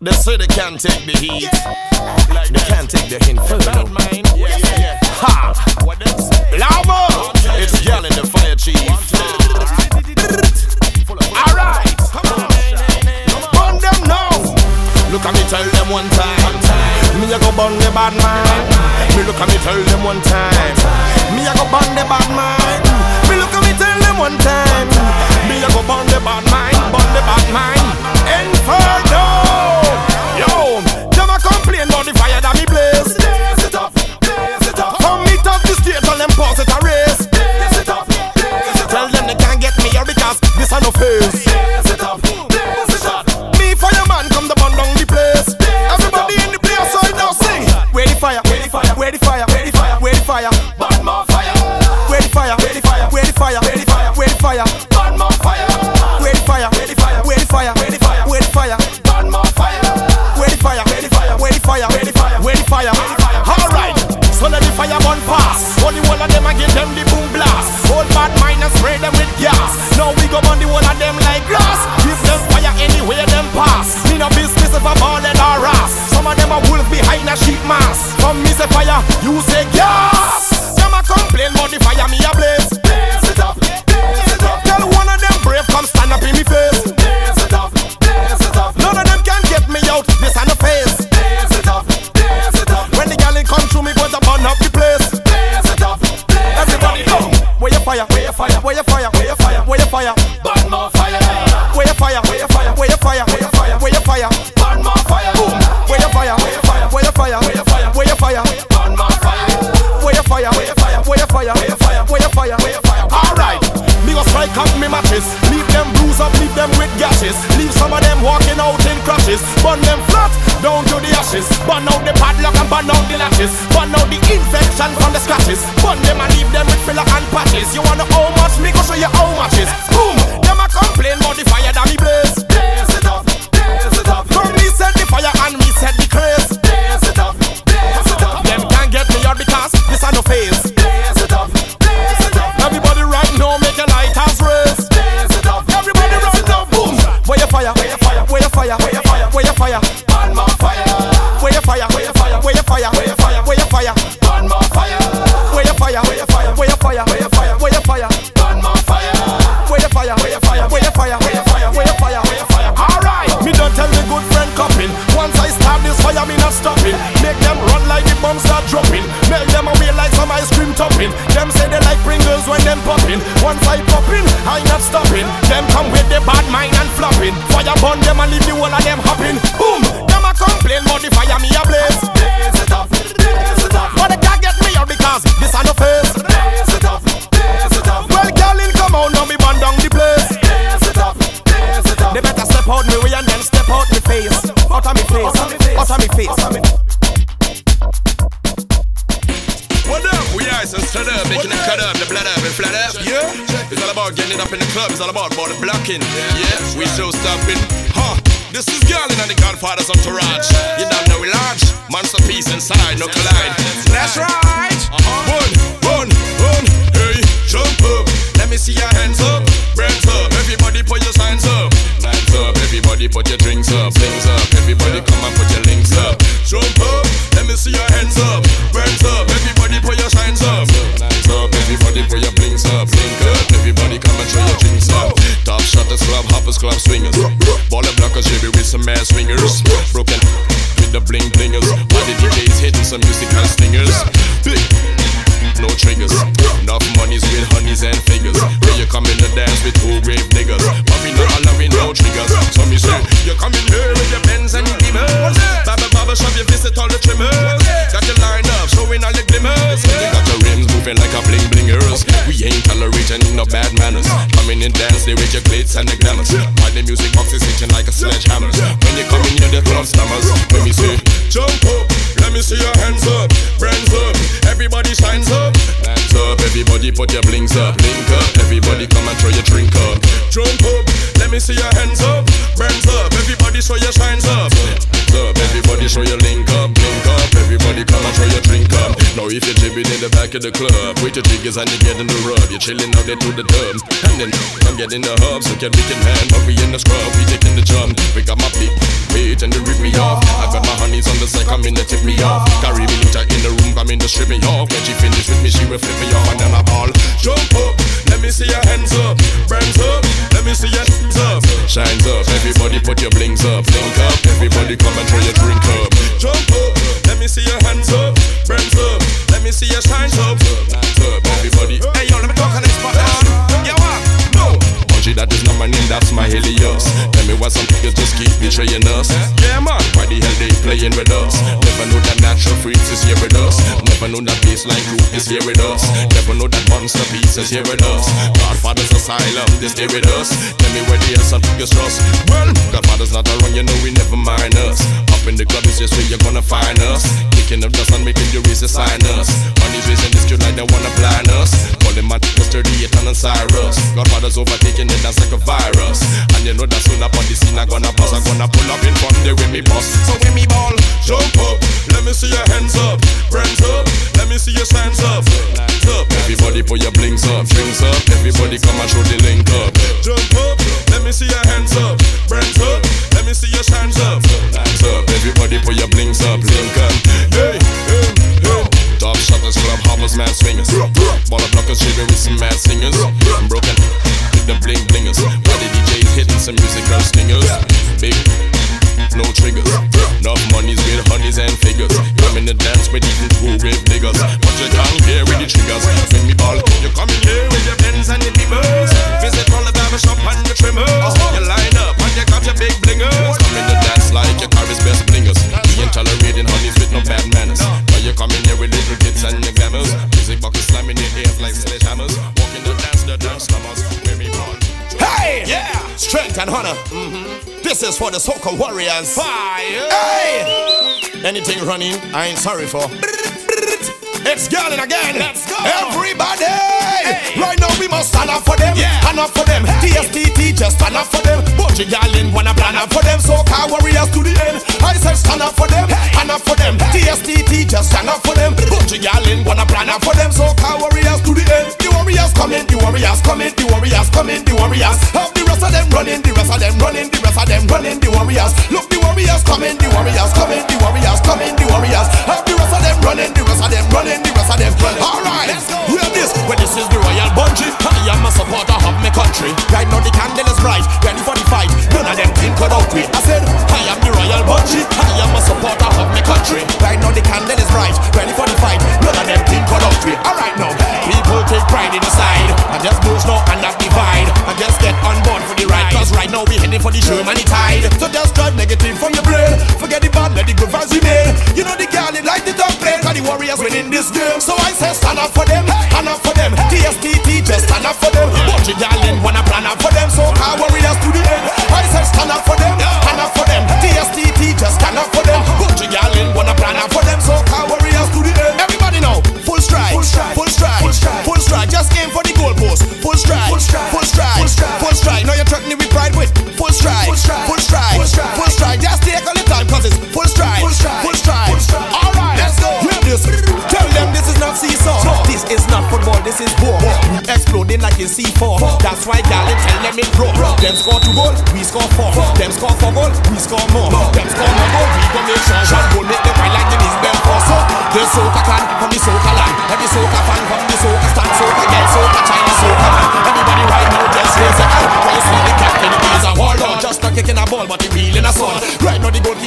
They say they can't take the heat. Like they can't take the inferno. Yeah, yeah, yeah. Ha! Lama! It's Garlin the fire chief. Alright! Burn them now! Look at me tell them one time. Me a go burn the bad man. Me look at me tell them one time. Me a go burn the bad man. Me look at me tell them one time. Me a go burn the bad mind, burn the bad mind. Inferno! Yo, them a complain about the fire that me blaze. Blaze it up, blaze it up, From me top the state, tell them pause it a race. blaze it up, blaze it Tell them they can't get me here because this a no face. blaze it up, blaze it up. Me fireman come burn down the place. Everybody in the place, so now sing. Where the fire? Where the fire? Where the fire? Where the fire? Where the fire? Burn more fire, Where the fire? Where the fire? Where the fire? Where the fire? Where the fire? burn more fire, fire? Alright, so let the fire burn fast. Only one of them I give them the boom blast. Hold bad mind and spray them with gas. Now we go on the one of them like grass. Strike up me matches. Leave them bruise up, leave them with gashes. Leave some of them walking out in crashes. Burn them flat down to the ashes. Burn out the padlock and burn out the latches. Burn out the infection from the scratches. Burn them and leave them with filler and patches. You wanna how the blood up and flat up. Yeah, it's all about getting it up in the club. It's all about body blocking. Yeah, we show stopping. Huh. This is Garlin and the Godfather's entourage. You don't know we large. Monster piece inside, no collide. That's right. One, one, one. Hey, jump up. Let me see your hands up. Brands up. Everybody put your Broken with the bling blingers. Body DJs hitting some musical stingers. No triggers, enough monies with honeys and figures. Where you come in the dance with two grave niggas. But we not allowing no triggers. So me say, you come in here with your Benz and your beamers. Baba Baba shop, you visit all the trimmers. Got your line up, showing all the glimmers. You got your rims moving like a bling blingers. We ain't tolerating no bad manners. Coming in dance, they with your glitz and the glamours. While the music box is hitting like a sledgehammer. When you come in the club stammers. When me say, jump up, let me see your hands up, brands up, everybody shines up. Hands up, everybody put your blinks up, link up, everybody come and throw your drink up. Jump up, let me see your hands up, brands up, everybody show your shines up. Up, everybody show your link up, link up, everybody come and throw your drink up. Now if you're jibbing in the back of the club, with your jiggers and you get in the rub, you're chilling out there to the dubs. And then come get in the hubs, so we can hand, but we in the scrub, we taking the jump. We got my big weight and the rip me off. I've got my honeys on the side, come in to tip me off. Carry me later in the room, come in to strip me off. When she finish with me, she will flip me off and then I ball. Jump up, let me see your hands up. Brands up, let me see your hands up. Shines up, everybody put your blings up. Link up, everybody come and throw your drink up. Jump up, let me see your hands up. Brands up, let me see your shines up. Up, everybody. Hey yo, let me talk on this spot. Yeah, what? No. Bunji, that is not my name, that's my Helios. Tell me why some people just keep betraying us. Yeah, man, why the hell they playing with us? Never know that natural freaks is here with us. Never know that baseline group is here with us. Never know that monster beats is here with us. Godfather's asylum, they stay with us. Tell me where the some people trust. Well, Godfather's not around, you know we never mind us. Up in the club is just where you're gonna find us. Kicking up dust and making you raise sign us. Money's raising this like they wanna blind us. Calling my 38 and Cyrus. Godfather's overtaking it, that's like a virus. And you know that soon up on the scene, I'm gonna bust. I'm gonna pull up in front there with me boss. So when me ball, jump up. Let me see your hands up. Brands up. Let me see your signs up. Up. Everybody put your blinks up. Drinks up. Everybody come and show the link up. And honor. Mm-hmm. This is for the soca warriors. Fire! Hey! Anything running, I ain't sorry for. It's Garlin again. Let's go. Everybody! Right now we must stand up for them. Yeah. Stand up for them. TSTT just stand up for them. Bunch of wanna plan up for them. Soca warriors to the end. I said stand up for them. Stand up for them. TSTT just stand up for them. Bunch of wanna plan up for them. Soca warriors to the end. The warriors coming. The warriors coming. The warriors coming. The warriors. Have running. The rest of them running. The rest of them running. The warriors. Look, the warriors coming. The warriors coming. The warriors coming. The warriors. Have the rest of them running. The rest of them running. The rest of them running. Winning. So I say stand up for them. Stand C4. That's why darling tell them it pro. Them score two goal, we score four. Them score four goal, we score more. Them score more goal, we go make sure. Shot goal make them fight like the Lisbon for so. The soca clan from the soca land. Every soca fan from the soca stand. Soca girl, soca China, soca man. Everybody right now just raise your hand. When you the captain, he's a warlord. Just not kicking a ball, but he wheeling a sword. Right now the goalkeeper